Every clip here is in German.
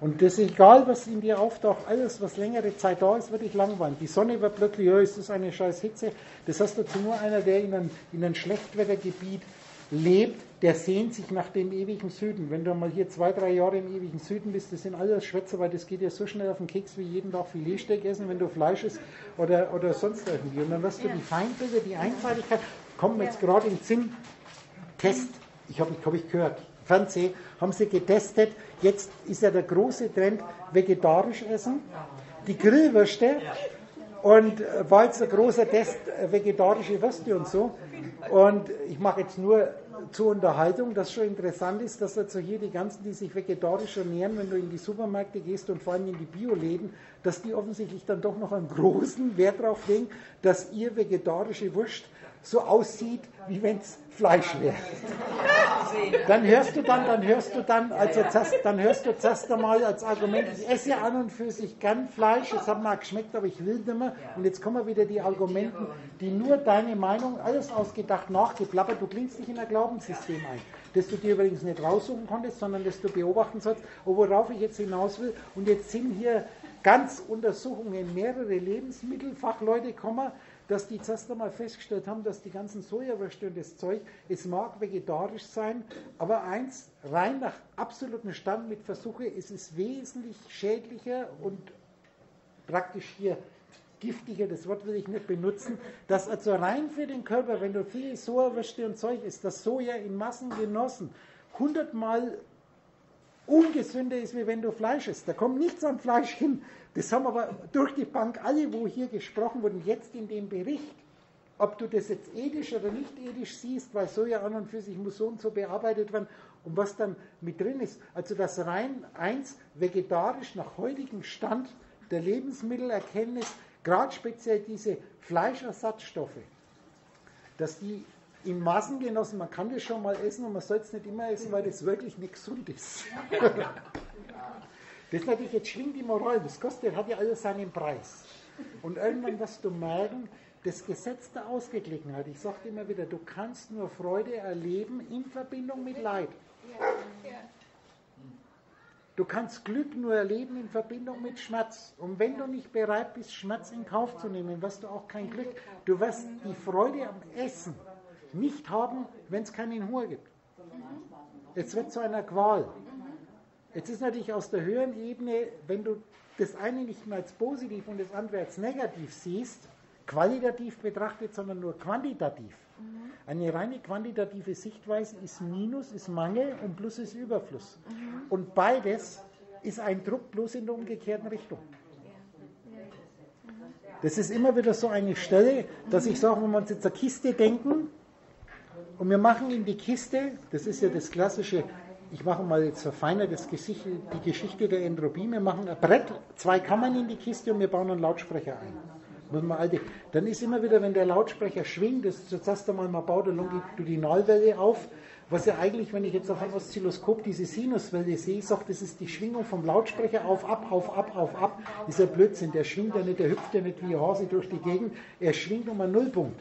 Und das ist egal, was in dir auftaucht, alles, was längere Zeit da ist, wird dich langweilen. Die Sonne wird plötzlich, ja, ist das eine scheiß Hitze. Das hast dazu nur einer, der in einem, in einem Schlechtwettergebiet lebt, der sehnt sich nach dem ewigen Süden. Wenn du mal hier zwei, drei Jahre im ewigen Süden bist, das sind alles Schwätzer, weil das geht dir so schnell auf den Keks wie jeden Tag Filetsteak essen, wenn du Fleisch isst oder, oder sonst irgendwie. Und dann wirst du die Feindbilder, die Einseitigkeit, kommen jetzt gerade in Sinn, Test, ich habe hab ich gehört, Fernsehen, haben sie getestet. Jetzt ist ja der große Trend vegetarisch essen. Die Grillwürste und äh, war jetzt ein großer Test äh, vegetarische Würste und so. Und ich mache jetzt nur zur Unterhaltung, das schon interessant ist, dass also hier die ganzen, die sich vegetarisch ernähren, wenn du in die Supermärkte gehst und vor allem in die Bioläden, dass die offensichtlich dann doch noch einen großen Wert darauf legen, dass ihr vegetarische Wurst so aussieht, wie wenn es Fleisch wäre. Dann hörst du dann, dann hörst du dann, also zuerst, dann hörst du zuerst einmal als Argument, ich esse ja an und für sich gern Fleisch, es hat mal geschmeckt, aber ich will nicht mehr. Und jetzt kommen wieder die Argumenten, die nur deine Meinung, alles ausgedacht, nachgeplappert, du klingst dich in ein Glaubenssystem ein, das du dir übrigens nicht raussuchen konntest, sondern das du beobachten sollst, worauf ich jetzt hinaus will. Und jetzt sind hier ganz Untersuchungen, mehrere Lebensmittelfachleute kommen, dass die zuerst einmal festgestellt haben, dass die ganzen Sojawürste und das Zeug, es mag vegetarisch sein, aber eins, rein nach absolutem Stand mit Versuche, es ist wesentlich schädlicher und praktisch hier giftiger, das Wort will ich nicht benutzen, dass also rein für den Körper, wenn du viel Sojawürste und Zeug isst, das Soja in Massen genossen, hundertmal ungesünder ist, wie wenn du Fleisch isst. Da kommt nichts am Fleisch hin. Das haben aber durch die Bank alle, wo hier gesprochen wurden, jetzt in dem Bericht, ob du das jetzt ethisch oder nicht ethisch siehst, weil Soja an und für sich muss so und so bearbeitet werden und was dann mit drin ist. Also das rein eins vegetarisch nach heutigem Stand der Lebensmittelerkenntnis, gerade speziell diese Fleischersatzstoffe, dass die in Maßen genossen, man kann das schon mal essen und man soll es nicht immer essen, weil das wirklich nicht gesund ist. Das ist natürlich, jetzt schwingt die Moral, das kostet, hat ja alles seinen Preis. Und irgendwann wirst du merken, das Gesetz der Ausgeglichenheit, ich sage immer wieder, du kannst nur Freude erleben in Verbindung mit Leid. Du kannst Glück nur erleben in Verbindung mit Schmerz. Und wenn du nicht bereit bist, Schmerz in Kauf zu nehmen, wirst du auch kein Glück. Du wirst die Freude am Essen nicht haben, wenn es keinen Hunger gibt. Es wird zu einer Qual. Jetzt ist natürlich aus der höheren Ebene, wenn du das eine nicht mehr als positiv und das andere als negativ siehst, qualitativ betrachtet, sondern nur quantitativ. Eine reine quantitative Sichtweise ist Minus, ist Mangel und Plus ist Überfluss. Und beides ist ein Druck bloß in der umgekehrten Richtung. Das ist immer wieder so eine Stelle, dass ich sage, wenn wir uns jetzt eine Kiste denken, und wir machen in die Kiste, das ist ja das klassische, ich mache mal jetzt verfeinert das Gesicht, die Geschichte der Entropie, wir machen ein Brett, zwei Kammern in die Kiste und wir bauen einen Lautsprecher ein. Dann ist immer wieder, wenn der Lautsprecher schwingt, das ist das erste Mal, man baut eine Longitudinalwelle auf, was ja eigentlich, wenn ich jetzt auf einem Oszilloskop diese Sinuswelle sehe, sagt, das ist die Schwingung vom Lautsprecher auf, ab, auf, ab, auf, ab. Dieser Blödsinn, der schwingt ja nicht, der hüpft ja nicht wie Hase durch die Gegend, er schwingt um einen Nullpunkt.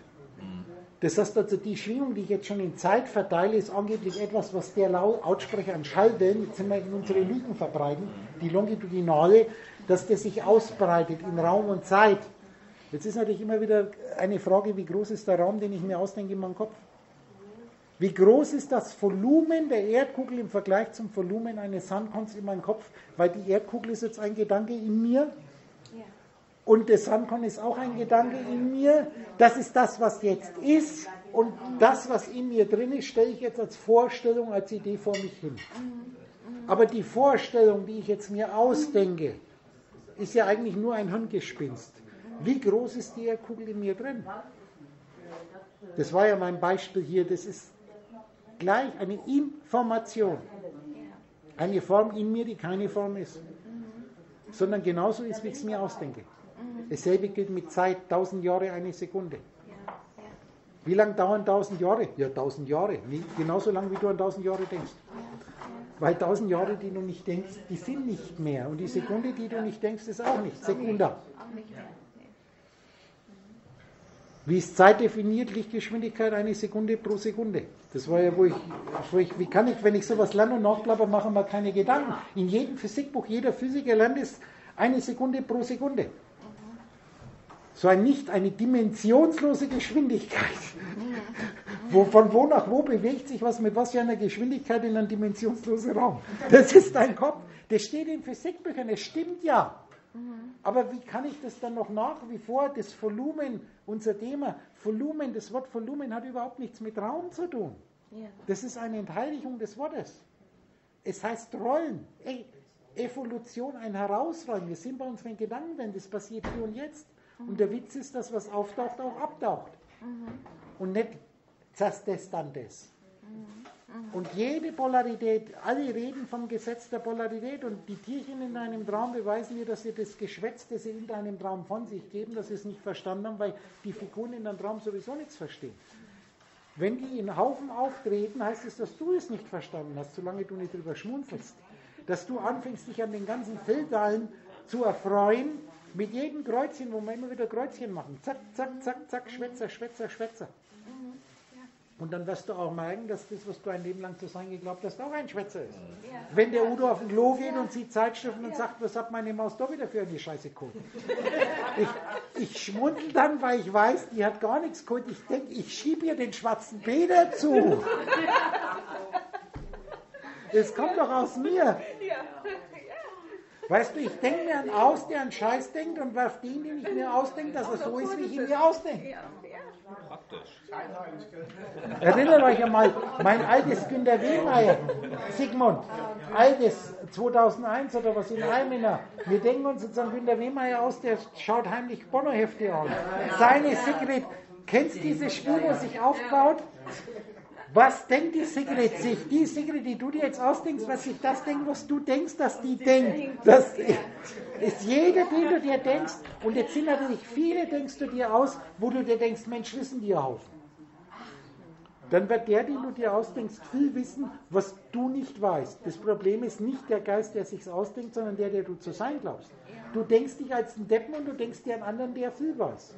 Das heißt also, die Schwingung, die ich jetzt schon in Zeit verteile, ist angeblich etwas, was der Lautsprecher an Schallwellen, jetzt sind wir in unsere Lügen verbreiten, die longitudinale, dass der sich ausbreitet in Raum und Zeit. Jetzt ist natürlich immer wieder eine Frage, wie groß ist der Raum, den ich mir ausdenke in meinem Kopf? Wie groß ist das Volumen der Erdkugel im Vergleich zum Volumen eines Sandkorns in meinem Kopf? Weil die Erdkugel ist jetzt ein Gedanke in mir und das Ramkon ist auch ein Gedanke in mir. Das ist das, was jetzt ist. Und das, was in mir drin ist, stelle ich jetzt als Vorstellung, als Idee vor mich hin. Aber die Vorstellung, die ich jetzt mir ausdenke, ist ja eigentlich nur ein Hirngespinst. Wie groß ist die Kugel in mir drin? Das war ja mein Beispiel hier. Das ist gleich eine Information. Eine Form in mir, die keine Form ist. Sondern genauso ist, wie ich es mir ausdenke. Dasselbe gilt mit Zeit, 1000 Jahre eine Sekunde. Wie lange dauern 1000 Jahre? Ja, 1000 Jahre. Genauso lang, wie du an 1000 Jahre denkst. Weil 1000 Jahre, die du nicht denkst, die sind nicht mehr. Und die Sekunde, die du nicht denkst, ist auch nicht. Sekunda. Wie ist Zeit definiert? Lichtgeschwindigkeit eine Sekunde pro Sekunde. Das war ja, wo ich, wo ich wie kann ich, wenn ich sowas lerne und nachklapper, machen wir keine Gedanken. In jedem Physikbuch, jeder Physiker lernt es eine Sekunde pro Sekunde. So ein nicht eine dimensionslose Geschwindigkeit. Wo, von wo nach wo bewegt sich was mit was für einer Geschwindigkeit in einem dimensionslosen Raum? Das ist dein Kopf. Das steht in Physikbüchern, es stimmt ja. Aber wie kann ich das dann noch nach wie vor, das Volumen, unser Thema, Volumen, das Wort Volumen hat überhaupt nichts mit Raum zu tun. Das ist eine Entheiligung des Wortes. Es heißt Rollen. Ey, Evolution, ein Herausrollen. Wir sind bei unseren Gedanken, wenn das passiert hier und jetzt. Und der Witz ist, dass was auftaucht, auch abtaucht. Und nicht das, das, dann das. Und jede Polarität, alle reden vom Gesetz der Polarität und die Tierchen in deinem Traum beweisen dir, dass sie das Geschwätz, das sie in deinem Traum von sich geben, dass sie es nicht verstanden haben, weil die Figuren in deinem Traum sowieso nichts verstehen. Wenn die in Haufen auftreten, heißt es, dass du es nicht verstanden hast, solange du nicht drüber schmunzelst. Dass du anfängst, dich an den ganzen Feldallen zu erfreuen, mit jedem Kreuzchen, wo wir immer wieder Kreuzchen machen. Zack, zack, zack, zack, Schwätzer, Schwätzer, Schwätzer. Und dann wirst du auch merken, dass das, was du ein Leben lang zu sein geglaubt hast, auch ein Schwätzer ist. Ja. Wenn der Udo auf den Klo geht und sieht Zeitschriften und sagt, was hat meine Maus da wieder für eine Scheiße geholt? ich, ich schmunzel dann, weil ich weiß, die hat gar nichts geholt. Ich denke, ich schiebe ihr den schwarzen Peter zu. Das kommt doch aus mir. Weißt du, ich denke mir einen aus, der einen Scheiß denkt und werf den, den ich mir ausdenke, dass er so ist, wie ich ihn mir ausdenke. Praktisch. Erinnert euch einmal, mein altes Günter Wehmeier, Sigmund, altes 2001 oder was in Almina. Wir denken uns jetzt an Günter Wehmeier aus, der schaut heimlich Bonohefte an. Seine Secret, kennst du dieses Spiel, wo sich aufbaut? Was denkt die Sigrid sich? Die Sigrid, die du dir jetzt ausdenkst, was sich das denkt, was du denkst, dass die denkt. Das ist jede, die du dir denkst. Und jetzt sind natürlich viele, denkst du dir aus, wo du dir denkst, Mensch, wissen die auf. Dann wird der, den du dir ausdenkst, viel wissen, was du nicht weißt. Das Problem ist nicht der Geist, der sich ausdenkt, sondern der, der du zu sein glaubst. Du denkst dich als ein Deppen und du denkst dir einen anderen, der viel weiß.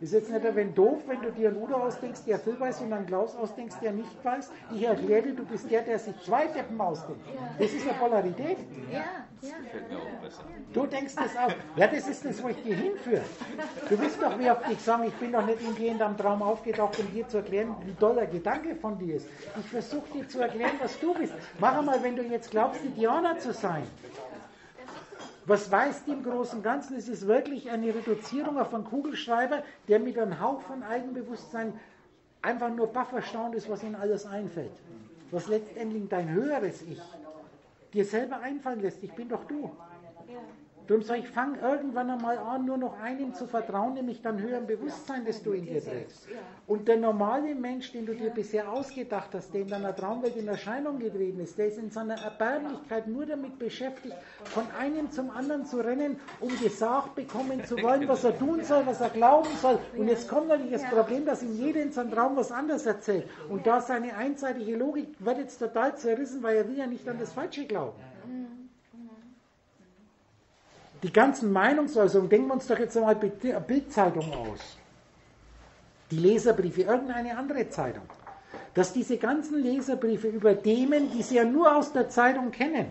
Ist jetzt nicht wenn doof, wenn du dir einen Udo ausdenkst, der viel weiß und einen Klaus ausdenkst, der nicht weiß. Ich erkläre dir, du bist der, der sich zwei Deppen ausdenkt. Das ist eine Polarität. Ja, ja. Du denkst das auch. Ja, das ist das, wo ich dir hinführe. Du wirst doch wie oft ich sage, ich bin doch nicht in deinem Traum aufgetaucht, um dir zu erklären, wie toller Gedanke von dir ist. Ich versuche dir zu erklären, was du bist. Mach einmal, wenn du jetzt glaubst, die Diana zu sein. Was weiß die im Großen und Ganzen? Es ist wirklich eine Reduzierung auf einen Kugelschreiber, der mit einem Hauch von Eigenbewusstsein einfach nur baff erstaunt ist, was ihnen alles einfällt. Was letztendlich dein höheres Ich dir selber einfallen lässt. Ich bin doch du. Darum sage ich, fang irgendwann einmal an, nur noch einem zu vertrauen, nämlich dann höherem Bewusstsein, das du in dir trägst. Und der normale Mensch, den du dir bisher ausgedacht hast, der in deiner Traumwelt in Erscheinung getreten ist, der ist in seiner Erbärmlichkeit nur damit beschäftigt, von einem zum anderen zu rennen, um gesagt bekommen zu wollen, was er tun soll, was er glauben soll. Und jetzt kommt natürlich das Problem, dass ihm jeder in seinem Traum was anderes erzählt. Und da seine einseitige Logik wird jetzt total zerrissen, weil er will ja nicht an das Falsche glauben die ganzen Meinungsäußerungen, denken wir uns doch jetzt einmal Bildzeitung aus. Die Leserbriefe, irgendeine andere Zeitung. Dass diese ganzen Leserbriefe über Themen, die sie ja nur aus der Zeitung kennen,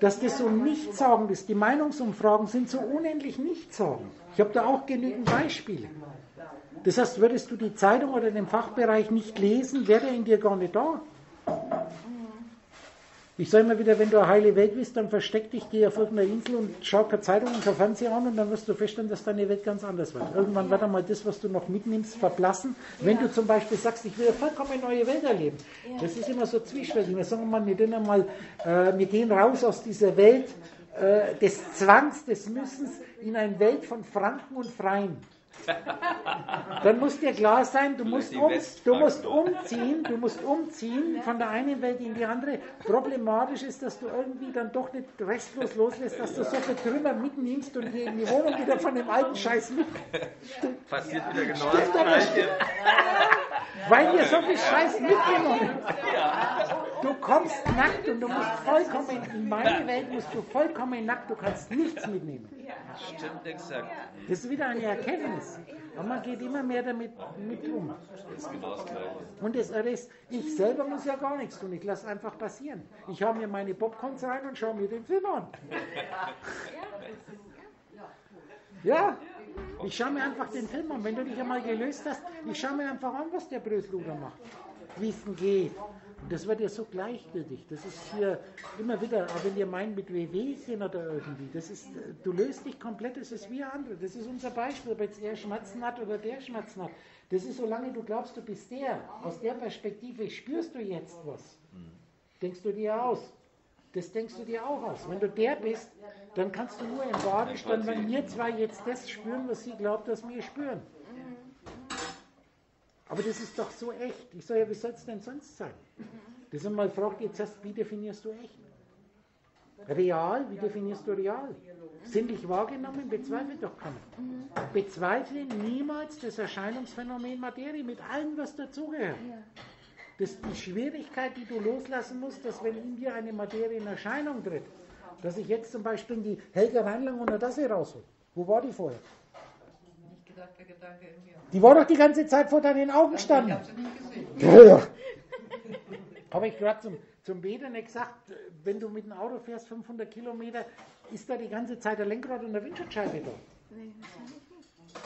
dass das so nichtssagend ist. Die Meinungsumfragen sind so unendlich nichtssagend. Ich habe da auch genügend Beispiele. Das heißt, würdest du die Zeitung oder den Fachbereich nicht lesen, wäre er in dir gar nicht da. Ich sage immer wieder, wenn du eine heile Welt bist, dann versteck dich, geh auf irgendeine Insel und schau keine Zeitung und kein Fernseher an und dann wirst du feststellen, dass deine Welt ganz anders wird. Irgendwann wird einmal das, was du noch mitnimmst, verblassen. Wenn du zum Beispiel sagst, ich will eine vollkommen neue Welt erleben. Das ist immer so zwiespältig. Wir sagen mal, wir, gehen einmal, äh, wir gehen raus aus dieser Welt äh, des Zwangs, des Müssens in eine Welt von Franken und Freien. Dann muss dir klar sein, du musst, um, du musst umziehen, du musst umziehen von der einen Welt in die andere. Problematisch ist, dass du irgendwie dann doch nicht restlos loslässt, dass du so viel Trümmer mitnimmst und hier in die Wohnung wieder von dem alten Scheiß mit. Passiert wieder genau das Gleiche. Weil wir so viel Scheiß mitgenommen Du kommst nackt und du musst vollkommen, in meine Welt musst du vollkommen nackt, du kannst nichts mitnehmen. Stimmt exakt. Das ist wieder eine Erkenntnis. Aber man geht immer mehr damit mit um. Und das ist, ich selber muss ja gar nichts tun. Ich lasse einfach passieren. Ich habe mir meine Popcorns rein und schaue mir den Film an. Ja, ich schaue mir einfach den Film an. Wenn du dich einmal gelöst hast, ich schaue mir einfach an, was der Brösluder macht. Wie es denn geht. Und das wird ja so gleichgültig. Das ist hier immer wieder, auch wenn ihr meint mit Wehwehchen oder irgendwie, das ist, du löst dich komplett, das ist wie andere. Das ist unser Beispiel, ob jetzt er Schmerzen hat oder der Schmerzen hat. Das ist, solange du glaubst, du bist der, aus der Perspektive spürst du jetzt was. Denkst du dir aus. Das denkst du dir auch aus. Wenn du der bist, dann kannst du nur im Badisch, dann wenn wir zwei jetzt das spüren, was sie glaubt, dass wir spüren. Aber das ist doch so echt. Ich sage ja, wie soll es denn sonst sein? Das einmal fragt jetzt erst, wie definierst du echt? Real, wie definierst du real? Sinnlich wahrgenommen, bezweifle doch keiner. Bezweifle niemals das Erscheinungsphänomen Materie mit allem, was dazugehört. Das ist die Schwierigkeit, die du loslassen musst, dass wenn in dir eine Materie in Erscheinung tritt, dass ich jetzt zum Beispiel die Helga Reinlang unter das hier raushol. Wo war die vorher? Gedacht, der Gedanke in mir. Die war doch die ganze Zeit vor deinen Augen standen. Ich habe sie nicht gesehen. Habe ich gerade zum, zum Beten gesagt, wenn du mit dem Auto fährst, 500 Kilometer, ist da die ganze Zeit der Lenkrad und der Windschutzscheibe da.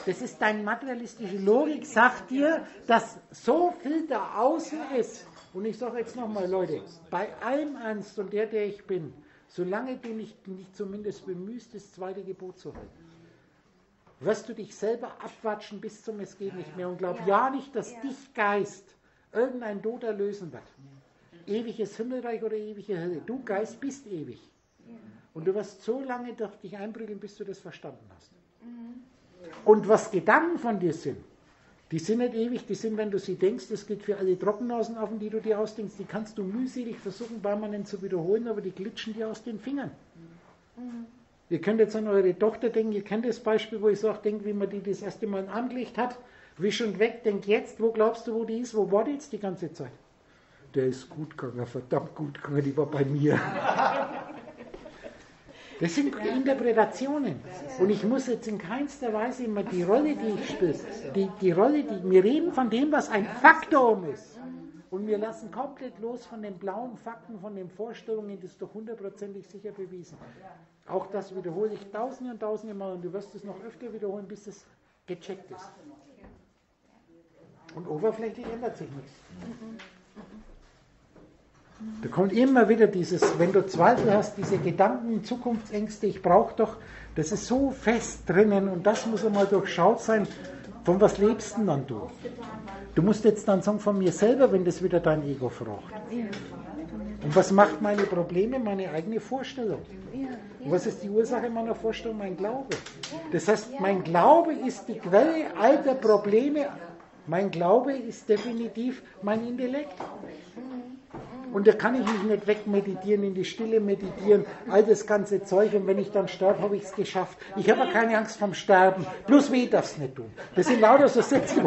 Das ist deine materialistische Logik, sagt dir, dass so viel da außen ist. Und ich sage jetzt nochmal, Leute, bei allem Ernst und der, der ich bin, solange du nicht, nicht zumindest bemühst, das zweite Gebot zu halten, wirst du dich selber abwatschen bis zum Es geht nicht mehr. Und glaub ja, ja nicht, dass ja. dich Geist irgendein Tod erlösen wird. Ewiges Himmelreich oder ewige Hölle. Du Geist bist ewig. Und du wirst so lange durch dich einprügeln, bis du das verstanden hast. Mhm. Und was Gedanken von dir sind, die sind nicht ewig, die sind, wenn du sie denkst, das gilt für alle Trockennasenaffen, die du dir ausdenkst, die kannst du mühselig versuchen, permanent zu wiederholen, aber die glitschen dir aus den Fingern. Mhm. Ihr könnt jetzt an eure Tochter denken, ihr kennt das Beispiel, wo ich sage, denkt, wie man die das erste Mal in Arm hat, wisch und weg, denk jetzt, wo glaubst du, wo die ist, wo war die jetzt die ganze Zeit? Der ist gut gegangen, verdammt gut gegangen, die war bei mir. Das sind Interpretationen. Und ich muss jetzt in keinster Weise immer die Rolle, die ich spiele, die, die Rolle, die wir reden von dem, was ein Faktum ist. Und wir lassen komplett los von den blauen Fakten, von den Vorstellungen, das ist doch hundertprozentig sicher bewiesen. Auch das wiederhole ich tausende und tausende Mal und du wirst es noch öfter wiederholen, bis es gecheckt ist. Und oberflächlich ändert sich nichts. Da kommt immer wieder dieses, wenn du Zweifel hast, diese Gedanken, Zukunftsängste, ich brauche doch, das ist so fest drinnen und das muss einmal durchschaut sein. Von was lebst denn dann du? Du musst jetzt dann sagen, von mir selber, wenn das wieder dein Ego fragt. Und was macht meine Probleme? Meine eigene Vorstellung. Und was ist die Ursache meiner Vorstellung? Mein Glaube. Das heißt, mein Glaube ist die Quelle all der Probleme. Mein Glaube ist definitiv mein Intellekt. Und da kann ich mich nicht wegmeditieren, in die Stille meditieren, all das ganze Zeug. Und wenn ich dann sterbe, habe ich es geschafft. Ich habe keine Angst vom Sterben. Bloß weh darf es nicht tun. Das sind lauter so Sätze.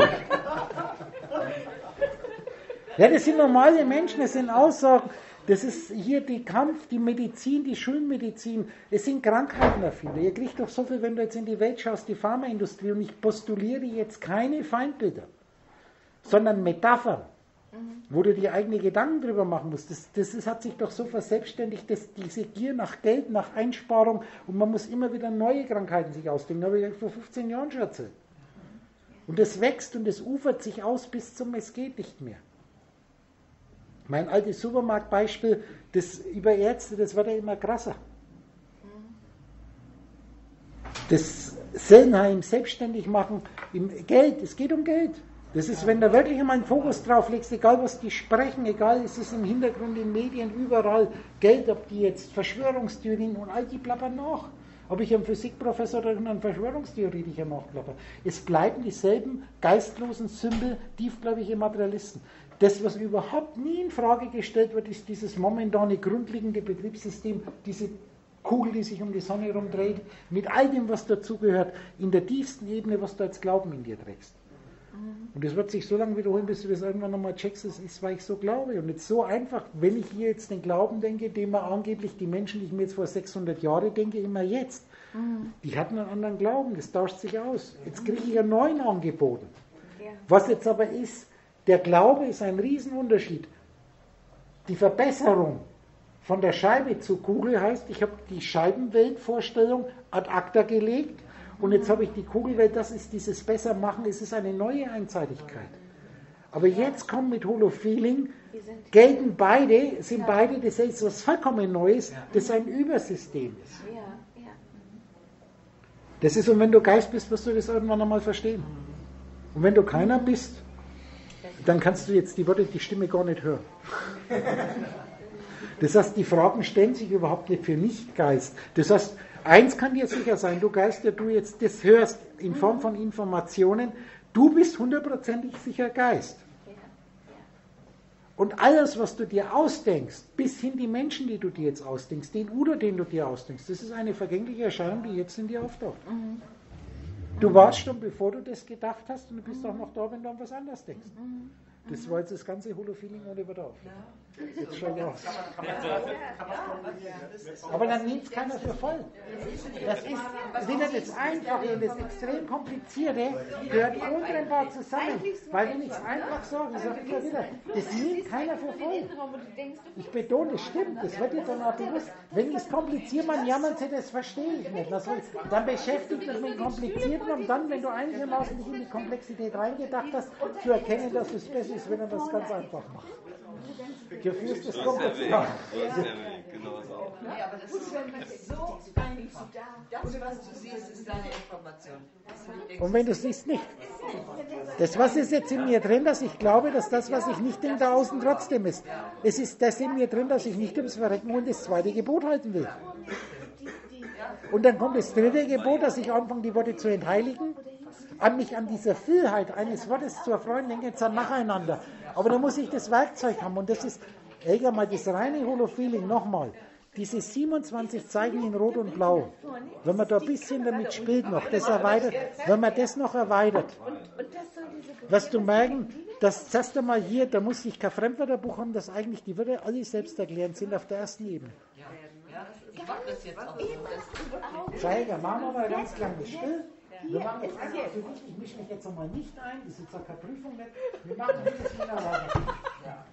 Ja, das sind normale Menschen, das sind Aussagen. Das ist hier die Kampf, die Medizin, die Schulmedizin. Es sind Krankheiten erfinder. Ihr kriegt doch so viel, wenn du jetzt in die Welt schaust, die Pharmaindustrie. Und ich postuliere jetzt keine Feindbilder, sondern Metaphern. Mhm. wo du dir eigene Gedanken drüber machen musst. Das, das, das hat sich doch so verselbstständigt, dass diese Gier nach Geld, nach Einsparung und man muss immer wieder neue Krankheiten sich ausdenken. Das habe ich vor 15 Jahren schon erzählt. Und das wächst und das ufert sich aus bis zum Es geht nicht mehr. Mein altes Supermarktbeispiel, das über Ärzte, das wird ja immer krasser. Das Sellenheim selbstständig machen, im Geld, es geht um Geld. Das ist, wenn du wirklich einmal einen Fokus drauf legst, egal was die sprechen, egal ist es im Hintergrund, in Medien, überall, Geld, ob die jetzt Verschwörungstheorien und all die plappern nach. Ob ich einen Physikprofessor oder einen Verschwörungstheoretiker nachklapper. Es bleiben dieselben geistlosen Sümpel, tiefgläubige Materialisten. Das, was überhaupt nie in Frage gestellt wird, ist dieses momentane grundlegende Betriebssystem, diese Kugel, die sich um die Sonne herumdreht, mit all dem, was dazugehört, in der tiefsten Ebene, was du als Glauben in dir trägst. Und das wird sich so lange wiederholen, bis du das irgendwann nochmal checkst, das ist, weil ich so glaube. Und jetzt so einfach, wenn ich hier jetzt den Glauben denke, den man angeblich die Menschen, die ich mir jetzt vor 600 Jahren denke, immer jetzt. Mhm. Die hatten einen anderen Glauben, das tauscht sich aus. Jetzt kriege ich einen neuen angeboten. Was jetzt aber ist, der Glaube ist ein Riesenunterschied. Die Verbesserung von der Scheibe zur Kugel heißt, ich habe die Scheibenweltvorstellung ad acta gelegt und jetzt habe ich die Kugelwelt, das ist dieses Bessermachen, es ist eine neue Einseitigkeit. Aber jetzt kommt mit Holofeeling, gelten beide, sind beide, das ist was vollkommen Neues, das ein Übersystem ist. Das ist, und wenn du Geist bist, wirst du das irgendwann einmal verstehen. Und wenn du keiner bist, dann kannst du jetzt die Worte, die Stimme gar nicht hören. Das heißt, die Fragen stellen sich überhaupt nicht für Nicht-Geist. Das heißt, eins kann dir sicher sein, du Geist, der du jetzt das hörst in Form von Informationen, du bist hundertprozentig sicher Geist. Und alles, was du dir ausdenkst, bis hin die Menschen, die du dir jetzt ausdenkst, den Udo, den du dir ausdenkst, das ist eine vergängliche Erscheinung, die jetzt in dir auftaucht. Mhm. Du warst schon, bevor du das gedacht hast, und du bist auch noch da, wenn du an was anderes denkst. Das war jetzt das ganze Holo-Feeling ohne Bedarf. Jetzt schau ich aus. Aber dann nimmt es keiner für voll. Das ist wieder das Einfache und das extrem Komplizierte gehört untrennbar zusammen. Weil wenn ich es einfach sage, ich sage immer wieder, das nimmt keiner für voll. Ich betone, es stimmt, das wird dir dann auch bewusst. Wenn ich es kompliziert, man jammert sie, das verstehe ich nicht. Dann beschäftigt mich mit Komplizierten und dann, wenn du einigermaßen nicht in die Komplexität reingedacht hast, zu erkennen, dass es besser ist, wenn er das ganz einfach macht. Gefäß des Komplex. Ja, genau so. Ja, aber das ist so. Das, was du siehst, ist deine Information. Und wenn du siehst, nicht. Das, was ist jetzt in mir drin, dass ich glaube, dass das, was ich nicht denke, da außen trotzdem ist. Es ist das in mir drin, dass ich nicht ums Verrecken und das zweite Gebot halten will. Und dann kommt das dritte Gebot, dass ich anfange, die Worte zu entheiligen an mich an dieser Vielheit eines Wortes zu erfreuen, denke jetzt an nacheinander. Aber da muss ich das Werkzeug haben und das ist, Eger mal, das reine Holo-Feeling, nochmal. Diese 27 Zeichen in Rot und Blau, wenn man da ein bisschen damit spielt noch, das erweitert, wenn man das noch erweitert, wirst du merken, dass zuerst einmal hier, da muss ich kein Fremdwörterbuch haben, dass eigentlich die Wörter alle selbst erklären sind auf der ersten Ebene. Ich mach das jetzt auch. Zeiger, machen wir mal ganz kleines Spiel. Wir machen jetzt einfach für dich, ich mische mich jetzt nochmal nicht ein, das ist jetzt auch keine Prüfung mehr. Wir machen dieses Mineral. Ja.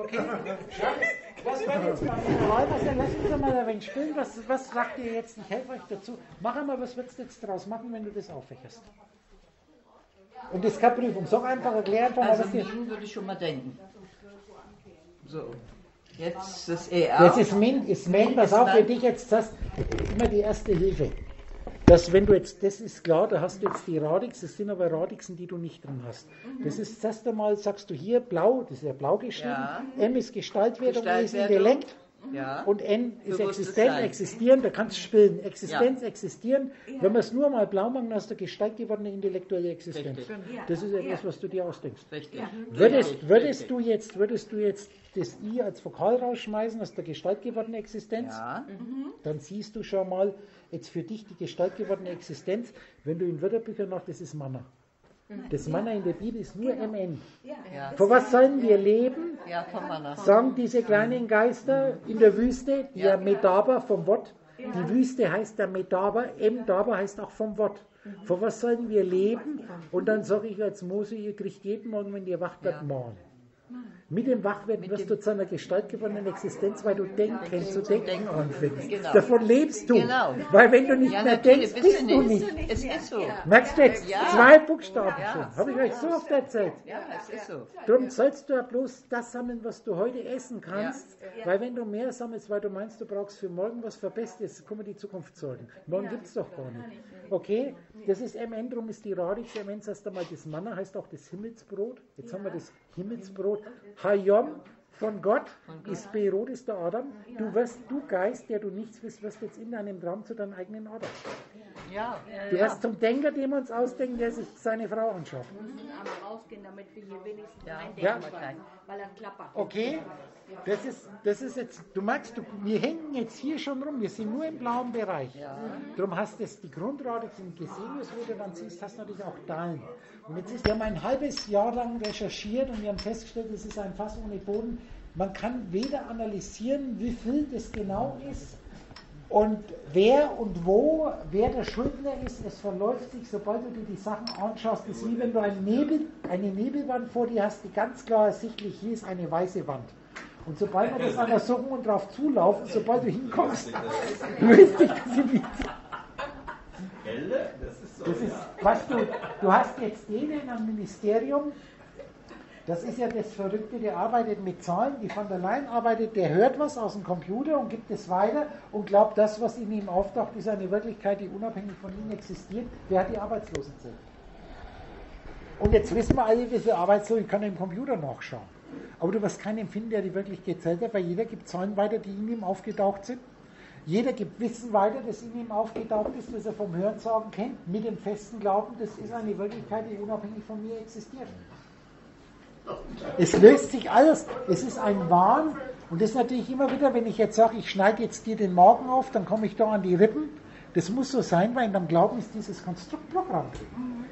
Okay, was wird jetzt beim Mineralwasser? Lass uns mal ein wenig spielen. Was, was sagt ihr jetzt? Ich helfe euch dazu. Mach einmal, was würdest du jetzt draus machen, wenn du das aufwächerst? Und das ist keine Prüfung. Sag einfach, erklär einfach mal, also was dir... würde ich schon mal denken. So. Jetzt das ER. Das ist Min, ist Min, pass auf, für dich jetzt das immer die erste Hilfe dass wenn du jetzt, das ist klar, da hast du jetzt die Radix, das sind aber Radixen, die du nicht drin hast. Mhm. Das ist das erste Mal, sagst du hier blau, das ist ja blau geschrieben, ja. M ist Gestaltwertung, E ist Intellekt. Ja. Und N ist Existenz, existieren, da kannst du spielen. Existenz, ja. existieren. Wenn man es nur mal blau machen, hast du gestalt gewordene intellektuelle Existenz. Richtig. Das ist etwas, was du dir ausdenkst. Richtig. Würdest, würdest, du jetzt, würdest du jetzt das I als Vokal rausschmeißen aus der Gestalt gewordene Existenz, ja. dann siehst du schon mal, jetzt für dich die Gestalt gewordene Existenz, wenn du in Wörterbüchern nach, das ist Manna. Das Manna in der Bibel ist nur genau. MN. Ja. Vor was sollen wir leben? Ja, Sagen diese kleinen Geister in der Wüste, die ja, Medaba vom Wort. Die Wüste heißt der Medaba, M Daba heißt auch vom Wort. Vor was sollen wir leben? Und dann sage ich als Mose, ihr kriegt jeden Morgen, wenn ihr wacht werdet, morgen. Mit dem Wachwerden mit wirst du zu einer gestaltgewonnenen Existenz, weil du denken, zu denken anfängst. Genau. Davon lebst du. Genau. Weil wenn du nicht ja, mehr denkst, bist du nicht. Es ist so. Merkst du jetzt? Ja. Zwei Buchstaben ja. schon. Habe ich euch so oft erzählt. Ja, es ist so. Darum sollst du ja bloß das sammeln, was du heute essen kannst. Weil wenn du mehr sammelst, weil du meinst, du brauchst für morgen was Verbessertes, kann man die Zukunft sorgen. Morgen gibt es doch gar nicht. Okay? Das ist MN, drum ist die Radix MN, heißt einmal das Manna, heißt auch das Himmelsbrot. Jetzt haben wir das Himmelsbrot. Hayom von Gott ist Berot, ist der Adam. Du wirst, du Geist, der du nichts wirst, wirst jetzt in deinem Traum zu deinem eigenen Adam. Ja, du wirst zum Denker, dem wir uns ausdenken, der sich seine Frau anschaut. Wir müssen aber rausgehen, damit wir hier wenigstens ja. eindenken ja. weil er klappert. Okay, das ist, das ist jetzt, du magst, du, wir hängen jetzt hier schon rum, wir sind nur im blauen Bereich. Ja. Darum hast du die Grundrate im Gesenius, wo du dann siehst, hast du natürlich auch Dahlen. Und jetzt ist, wir haben ein halbes Jahr lang recherchiert und wir haben festgestellt, es ist ein Fass ohne Boden. Man kann weder analysieren, wie viel das genau ist, Und wer und wo, wer der Schuldner ist, es verläuft sich, sobald du dir die Sachen anschaust, ist wie wenn du ein Nebel, eine Nebelwand vor dir hast, die ganz klar ersichtlich hier ist eine weiße Wand. Und sobald wir das untersuchen und drauf zulaufen, sobald du hinkommst, löst sich das in die das ist, was du, du hast jetzt den in einem Ministerium, das ist ja das Verrückte, der arbeitet mit Zahlen, die von der Leyen arbeitet, der hört was aus dem Computer und gibt es weiter und glaubt, das, was in ihm auftaucht, ist eine Wirklichkeit, die unabhängig von ihm existiert. Wer hat die Arbeitslosenzeit? Und jetzt wissen wir alle, wie viele Arbeitslose, ich kann im Computer nachschauen. Aber du wirst keinen finden, der die wirklich gezählt hat, weil jeder gibt Zahlen weiter, die in ihm aufgetaucht sind. Jeder gibt Wissen weiter, das in ihm aufgetaucht ist, das er vom Hörensagen kennt, mit dem festen Glauben, das ist eine Wirklichkeit, die unabhängig von mir existiert. Es löst sich alles. Es ist ein Wahn. Und das ist natürlich immer wieder, wenn ich jetzt sage, ich schneide jetzt dir den Magen auf, dann komme ich da an die Rippen. Das muss so sein, weil in deinem Glauben ist dieses Konstruktprogramm drin.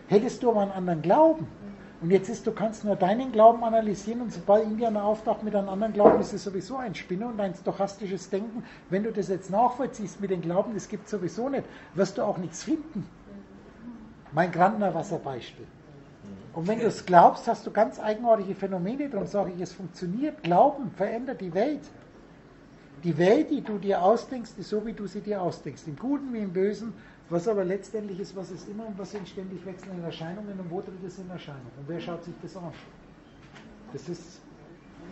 Hättest du aber einen anderen Glauben, und jetzt ist, du kannst nur deinen Glauben analysieren und sobald Indianer auftaucht mit einem anderen Glauben, ist es sowieso ein Spinner und ein stochastisches Denken. Wenn du das jetzt nachvollziehst mit den Glauben, das gibt es sowieso nicht, wirst du auch nichts finden. Mein Grandner Wasserbeispiel. Und wenn du es glaubst, hast du ganz eigenartige Phänomene, darum sage ich, es funktioniert. Glauben verändert die Welt. Die Welt, die du dir ausdenkst, ist so, wie du sie dir ausdenkst. Im Guten wie im Bösen was aber letztendlich ist, was ist immer und was sind ständig wechselnde Erscheinungen und wo tritt es in Erscheinung? Und wer schaut sich das an? Das ist,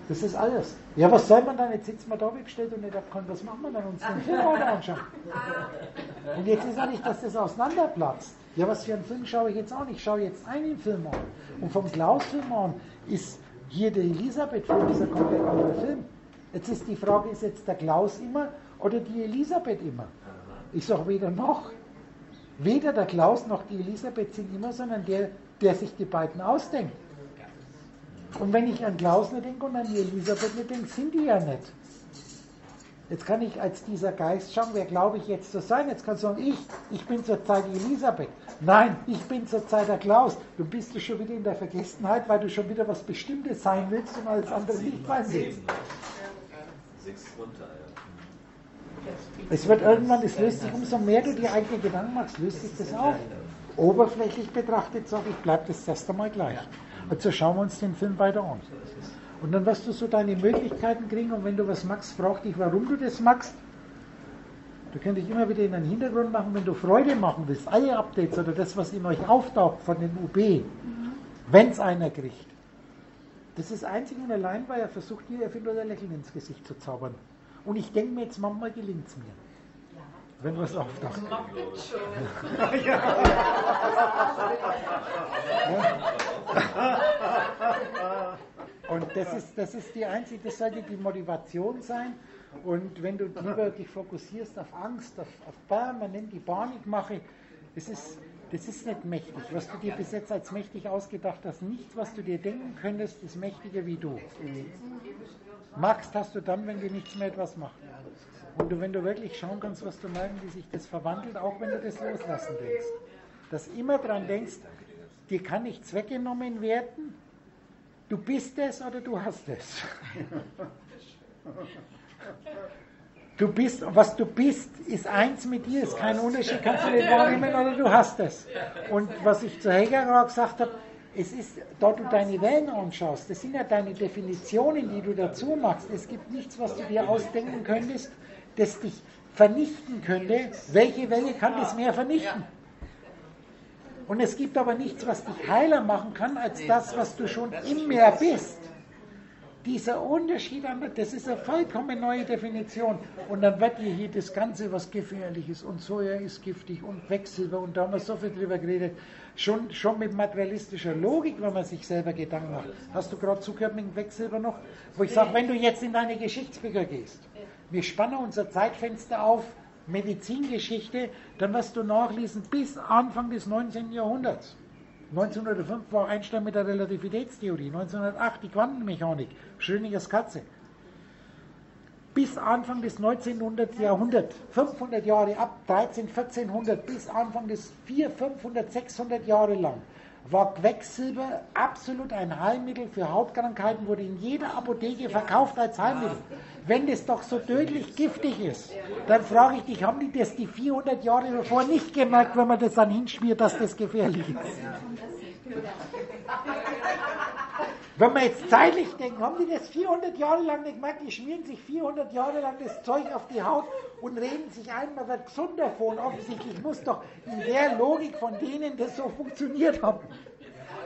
das ist alles. Ja, was soll man dann? Jetzt sitzt man da weggestellt und nicht abkommen, was machen wir dann? Uns den Film anschauen. Und jetzt ist ja nicht, dass das auseinanderplatzt. Ja, was für einen Film schaue ich jetzt an? Ich schaue jetzt einen Film an. Und vom Klaus-Film an ist hier der Elisabeth-Film, dieser komplett andere Film. Jetzt ist die Frage, ist jetzt der Klaus immer oder die Elisabeth immer? Ich sage weder noch. Weder der Klaus noch die Elisabeth sind immer, sondern der, der sich die beiden ausdenkt. Und wenn ich an Klaus nicht denke und an die Elisabeth nicht denke, sind die ja nicht. Jetzt kann ich als dieser Geist schauen, wer glaube ich jetzt zu sein? Jetzt kannst du sagen, ich, ich bin zur Zeit die Elisabeth. Nein, ich bin zur Zeit der Klaus. Du bist du schon wieder in der Vergessenheit, weil du schon wieder was Bestimmtes sein willst und alles andere nicht sein willst. Sechs runter, ja. Es wird irgendwann, es löst sich, umso mehr du dir eigene Gedanken machst, löst sich das auf. Oberflächlich betrachtet sage ich, bleibt das erst einmal gleich. Und so schauen wir uns den Film weiter an. Und dann wirst du so deine Möglichkeiten kriegen und wenn du was magst, frag dich, warum du das magst. Du könnt dich immer wieder in den Hintergrund machen, wenn du Freude machen willst, alle Updates oder das, was in euch auftaucht von den UB, wenn es einer kriegt. Das ist einzig und allein, weil er versucht, dir eventuell ein Lächeln ins Gesicht zu zaubern. Und ich denke mir jetzt, manchmal gelingt es mir. Ja. Wenn was auftaucht. ja. Und das ist, das ist die einzige, das sollte die Motivation sein. Und wenn du lieber dich fokussierst auf Angst, auf, auf permanent die Panikmache, das ist, das ist nicht mächtig. Was du dir bis jetzt als mächtig ausgedacht hast, nichts, was du dir denken könntest, ist mächtiger wie du. Macht hast du dann, wenn wir nichts mehr etwas machen. Und du, wenn du wirklich schauen kannst, was du merken, wie sich das verwandelt, auch wenn du das loslassen willst. Dass immer dran denkst, dir kann nichts weggenommen werden, du bist es oder du hast es. Du bist, was du bist, ist eins mit dir, ist kein Unterschied, kannst du nicht wahrnehmen oder du hast es. Und was ich zu Heger gesagt habe, es ist, da du deine Wellen anschaust, das sind ja deine Definitionen, die du dazu machst. Es gibt nichts, was du dir ausdenken könntest, das dich vernichten könnte. Welche Welle kann das Meer vernichten? Und es gibt aber nichts, was dich heiler machen kann, als das, was du schon im Meer bist. Dieser Unterschied, das ist eine vollkommen neue Definition. Und dann wird hier das Ganze, was gefährlich ist, und Soja ist giftig und Quecksilber, und da haben wir so viel drüber geredet, schon, schon mit materialistischer Logik, wenn man sich selber Gedanken macht. Hast du gerade zugehört mit dem Quecksilber noch? Wo ich sage, wenn du jetzt in deine Geschichtsbücher gehst, wir spannen unser Zeitfenster auf, Medizingeschichte, dann wirst du nachlesen bis Anfang des 19. Jahrhunderts. 1905 war Einstein mit der Relativitätstheorie, 1908 die Quantenmechanik, Schrödingers Katze. Bis Anfang des 19. Jahrhunderts, 500 Jahre ab 13, 1400 bis Anfang des 400, 500, 600 Jahre lang war Quecksilber absolut ein Heilmittel für Hautkrankheiten, wurde in jeder Apotheke verkauft als Heilmittel. Wenn das doch so tödlich giftig ist, dann frage ich dich, haben die das die 400 Jahre davor nicht gemerkt, wenn man das dann hinschmiert, dass das gefährlich ist? Wenn wir jetzt zeitlich denken, haben die das 400 Jahre lang nicht gemerkt, die schmieren sich 400 Jahre lang das Zeug auf die Haut und reden sich ein, man wird gesund davon. Offensichtlich muss doch in der Logik von denen das so funktioniert haben.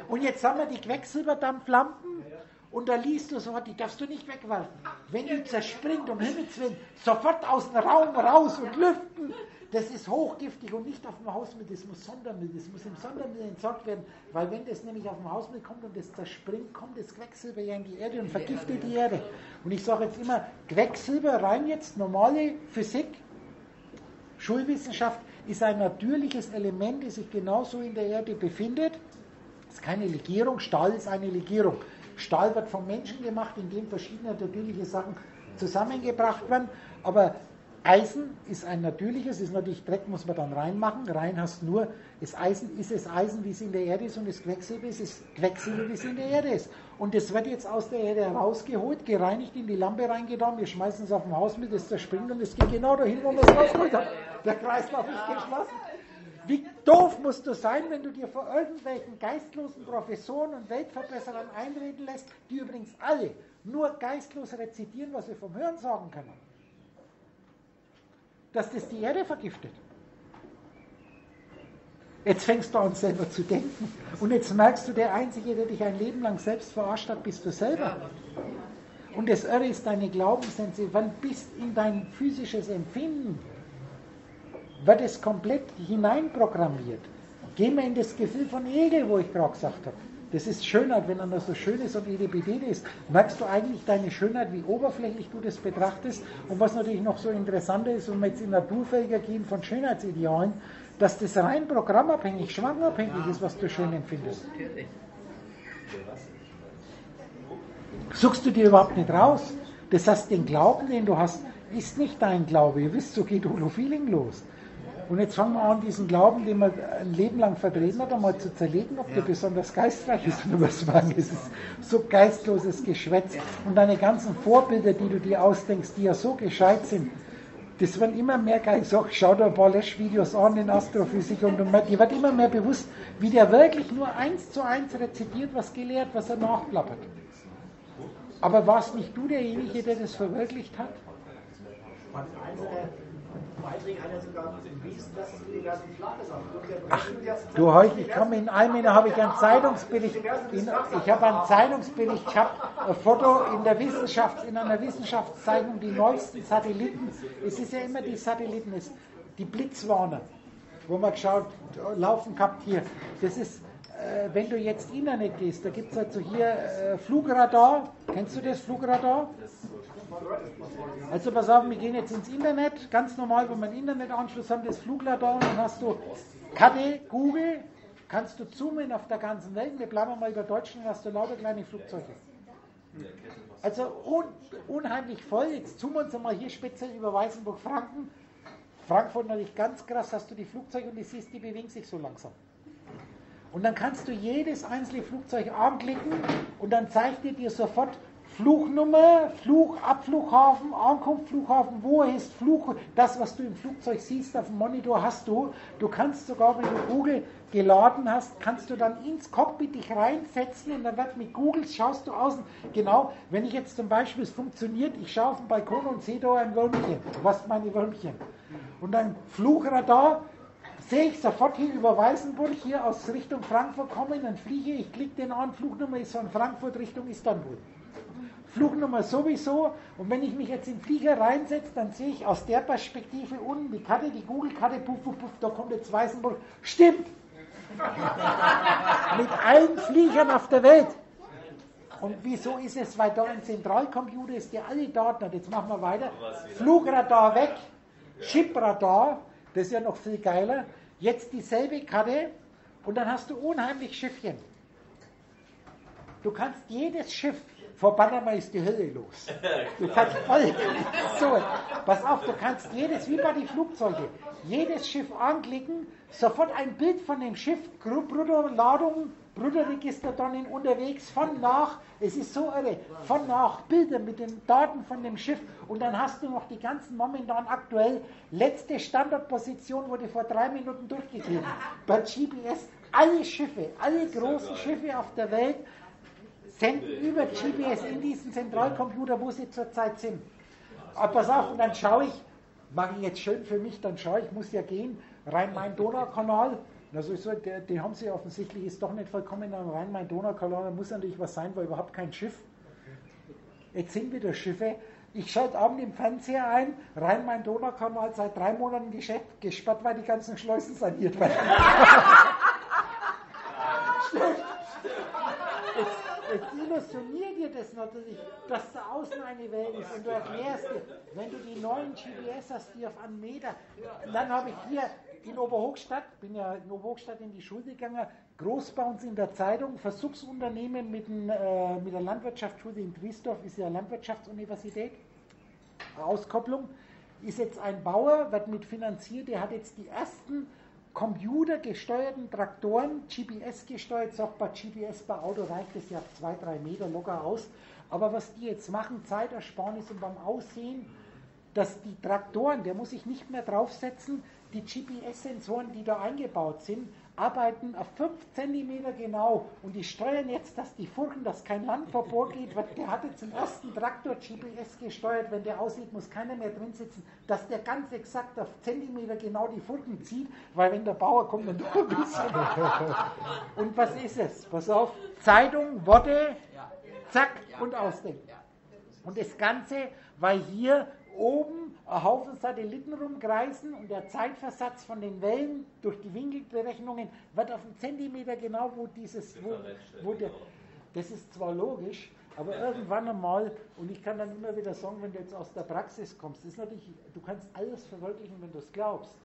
Und jetzt haben wir die Quecksilberdampflampen und da liest du sofort, die darfst du nicht wegwerfen. Wenn die zerspringt, um Himmels Willen, sofort aus dem Raum raus und lüften das ist hochgiftig und nicht auf dem Hausmittel, das muss Sondermittel, das muss im Sondermittel entsorgt werden, weil wenn das nämlich auf dem Hausmittel kommt und das zerspringt, kommt das Quecksilber ja in die Erde und vergiftet die Erde. Und ich sage jetzt immer, Quecksilber rein jetzt, normale Physik, Schulwissenschaft, ist ein natürliches Element, das sich genauso in der Erde befindet. Das ist keine Legierung, Stahl ist eine Legierung. Stahl wird vom Menschen gemacht, indem verschiedene natürliche Sachen zusammengebracht werden. Aber Eisen ist ein natürliches, ist natürlich Dreck, muss man dann reinmachen. Rein hast nur, das Eisen ist es Eisen, wie es in der Erde ist, und das Quecksilber ist es Quecksilber, wie es in der Erde ist. Und das wird jetzt aus der Erde herausgeholt, gereinigt, in die Lampe reingetan, wir schmeißen es auf dem Haus mit, das zerspringt und es geht genau dahin, wo man es rausgeholt hat. Der Kreislauf ist geschlossen. Wie doof musst du sein, wenn du dir vor irgendwelchen geistlosen Professoren und Weltverbesserern einreden lässt, die übrigens alle nur geistlos rezitieren, was wir vom Hören sagen können dass das die Erde vergiftet. Jetzt fängst du an, selber zu denken. Und jetzt merkst du, der Einzige, der dich ein Leben lang selbst verarscht hat, bist du selber. Und das Irre ist deine Glaubenssense. Wann bist in dein physisches Empfinden? Wird es komplett hineinprogrammiert? Gehen wir in das Gefühl von Egel, wo ich gerade gesagt habe. Das ist Schönheit, wenn einer so schön ist und edipidede ist. Merkst du eigentlich deine Schönheit, wie oberflächlich du das betrachtest? Und was natürlich noch so interessanter ist, wenn wir jetzt in Naturvölker gehen von Schönheitsidealen, dass das rein programmabhängig, schwangabhängig ist, was du schön empfindest. Suchst du dir überhaupt nicht raus? Das heißt, den Glauben, den du hast, ist nicht dein Glaube. Ihr wisst, so geht Holo-Feeling los. Und jetzt fangen wir an, diesen Glauben, den man ein Leben lang vertreten hat, einmal zu zerlegen, ob ja. der besonders geistreich ist oder was man ist. So geistloses Geschwätz. Und deine ganzen Vorbilder, die du dir ausdenkst, die ja so gescheit sind, das werden immer mehr geil. So, schau dir ein paar Lash-Videos an in Astrophysik und dir wird immer mehr bewusst, wie der wirklich nur eins zu eins rezitiert, was gelehrt, was er nachplappert. Aber warst nicht du derjenige, der das verwirklicht hat? Beiträgen hat er sogar bewiesen, dass das Universum flach ist. Ach, du Heuch, ich komme in einem Jahr habe ich einen Zeitungsbericht, in, ich habe einen Zeitungsbericht, ich habe ein Foto in der Wissenschaft, in einer Wissenschaftszeitung, die neuesten Satelliten, es ist ja immer die Satelliten, die Blitzwarner, wo man geschaut, laufen gehabt hier, das ist, äh, wenn du jetzt Internet gehst, da gibt es also hier äh, Flugradar, kennst du das Flugradar? Also pass auf, wir gehen jetzt ins Internet, ganz normal, wenn wir einen Internetanschluss haben, das Flugradar, dann hast du Karte, Google, kannst du zoomen auf der ganzen Welt, wir bleiben mal über Deutschland, hast du lauter kleine Flugzeuge. Also un unheimlich voll, jetzt zoomen wir uns einmal hier speziell über Weißenburg-Franken. Frankfurt natürlich ganz krass, hast du die Flugzeuge und die siehst, die bewegen sich so langsam. Und dann kannst du jedes einzelne Flugzeug anklicken und dann zeigt dir sofort, Flugnummer, Flug, Abflughafen, Ankunft, Flughafen, wo ist Flug, das, was du im Flugzeug siehst auf dem Monitor, hast du. Du kannst sogar, wenn du Google geladen hast, kannst du dann ins Cockpit dich reinsetzen und dann wird mit Google, schaust du außen, genau, wenn ich jetzt zum Beispiel, es funktioniert, ich schaue auf den Balkon und sehe da ein Würmchen, was meine Würmchen. Und dann Flugradar, sehe ich sofort hier über Weißenburg, hier aus Richtung Frankfurt kommen, dann fliege ich, klicke den an, Flugnummer ist von Frankfurt Richtung Istanbul. Flugnummer sowieso. Und wenn ich mich jetzt in den Flieger reinsetze, dann sehe ich aus der Perspektive unten die Karte, die Google-Karte, puff, puff, puff, da kommt jetzt Weißenburg. Stimmt! Mit allen Fliegern auf der Welt. Und wieso ist es? Weil da ein Zentralcomputer ist, der alle Daten hat. Jetzt machen wir weiter. Flugradar weg, Chipradar, das ist ja noch viel geiler. Jetzt dieselbe Karte und dann hast du unheimlich Schiffchen. Du kannst jedes Schiff vor Panama ist die Hölle los. Du kannst voll so, pass auf, du kannst jedes, wie bei den Flugzeugen, jedes Schiff anklicken, sofort ein Bild von dem Schiff, Bruttoladung, Bruttoregister dann in unterwegs, von nach, es ist so irre, von nach, Bilder mit den Daten von dem Schiff und dann hast du noch die ganzen momentan aktuell, letzte Standortposition wurde vor drei Minuten durchgegeben, bei GPS, alle Schiffe, alle großen Schiffe auf der Welt senden über GPS in diesen Zentralcomputer, wo sie zurzeit sind. Aber pass auf, und dann schaue ich, mache ich jetzt schön für mich, dann schaue ich, muss ja gehen, Rhein-Main-Donau-Kanal, also so, der, den haben sie offensichtlich, ist doch nicht vollkommen am Rhein-Main-Donau-Kanal, da muss natürlich was sein, weil überhaupt kein Schiff. Jetzt sind wieder Schiffe. Ich schalte abend im Fernseher ein, Rhein-Main-Donau-Kanal seit drei Monaten gesperrt, weil die ganzen Schleusen saniert werden. jetzt illustriert dir das natürlich, dass da außen eine Welt ist und du erklärst dir, wenn du die neuen GPS hast, die auf einen Meter, dann habe ich hier in Oberhochstadt, bin ja in Oberhochstadt in die Schule gegangen, groß bei uns in der Zeitung, Versuchsunternehmen mit, den, äh, mit der Landwirtschaftsschule in Triesdorf, ist ja Landwirtschaftsuniversität, Auskopplung, ist jetzt ein Bauer, wird mit finanziert, der hat jetzt die ersten computergesteuerten Traktoren, GPS gesteuert, sagt bei GPS bei Auto reicht es ja zwei, drei Meter locker aus. Aber was die jetzt machen, Zeitersparnis und beim Aussehen, dass die Traktoren, der muss sich nicht mehr draufsetzen, die GPS-Sensoren, die da eingebaut sind, arbeiten auf 5 cm genau und die steuern jetzt, dass die Furchen, dass kein Landverbot geht, weil der hat jetzt im ersten Traktor GPS gesteuert, wenn der aussieht, muss keiner mehr drin sitzen, dass der ganz exakt auf Zentimeter genau die Furchen zieht, weil wenn der Bauer kommt, dann doch ein bisschen. Und was ist es? Pass auf, Zeitung, Worte, zack und ausdenken. Und das Ganze, weil hier oben ein Haufen Satelliten rumkreisen und der Zeitversatz von den Wellen durch die Winkelberechnungen wird auf einen Zentimeter genau, wo dieses, wo, wo der, das ist zwar logisch, aber irgendwann einmal, und ich kann dann immer wieder sagen, wenn du jetzt aus der Praxis kommst, ist natürlich, du kannst alles verwirklichen, wenn du es glaubst.